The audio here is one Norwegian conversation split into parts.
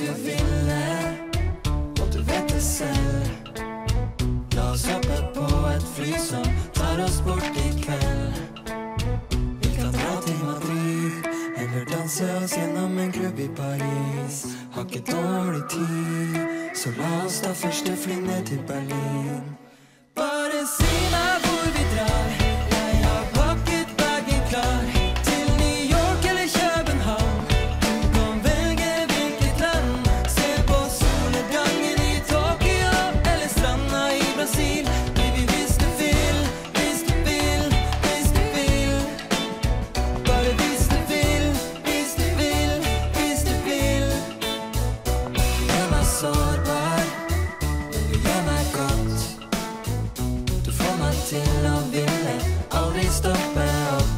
du ville, og du vet det selv. La oss hoppe på et fly som tar oss bort i kveld. Vi kan dra til Madrid, eller danse oss gjennom en klubb i Paris. Har ikke dårlig tid, så la oss ta første fly ned til Berlin. Stoppe opp.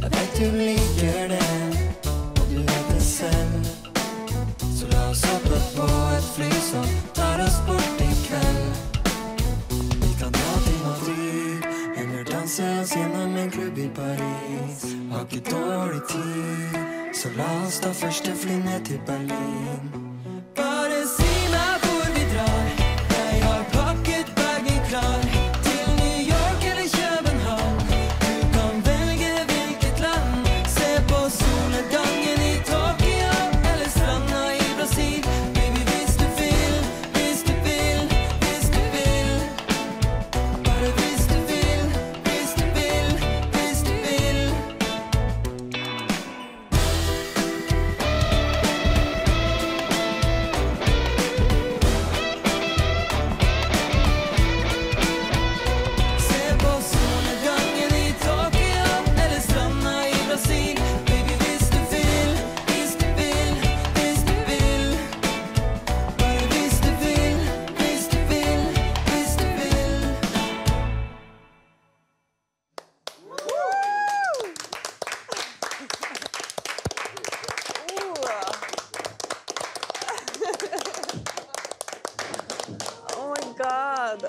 Jeg vet du liker det, og du vet det selv. Så la oss hoppe på et fly som tar oss bort i kveld. Vi kan dra til Madrid, eller danse oss gjennom en klubb i Paris. Har ikke dårlig tid, så la oss ta første fly ned til Berlin.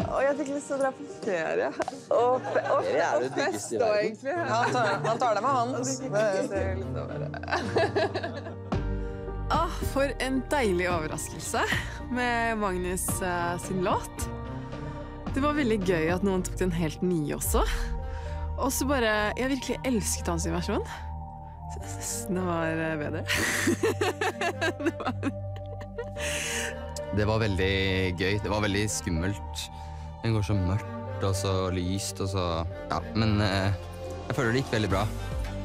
Og jeg fikk lyst til å dra på ferie. Og, fe og, er og fest òg, egentlig. egentlig. Han tar, han tar det med han. Og drikke kaffe, så det litt over. Ah, for en deilig overraskelse med Magnus eh, sin låt. Det var veldig gøy at noen tok den helt nye også. Og så bare Jeg virkelig elsket hans versjon. Jeg syns Den var eh, bedre. Det var veldig gøy. Det var veldig skummelt. Den går så mørkt og så lyst og så Ja, men eh, jeg føler det gikk veldig bra.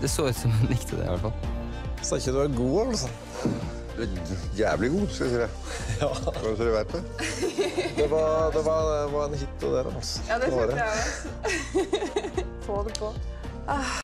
Det så ut som hun likte det, i hvert fall. Sa ikke du var god, altså? Jævlig god, skal jeg si det. Ja. Bare så du vet det. Det var, det var, det var en hit, og det der, altså. Ja, det følte jeg òg. Få det på.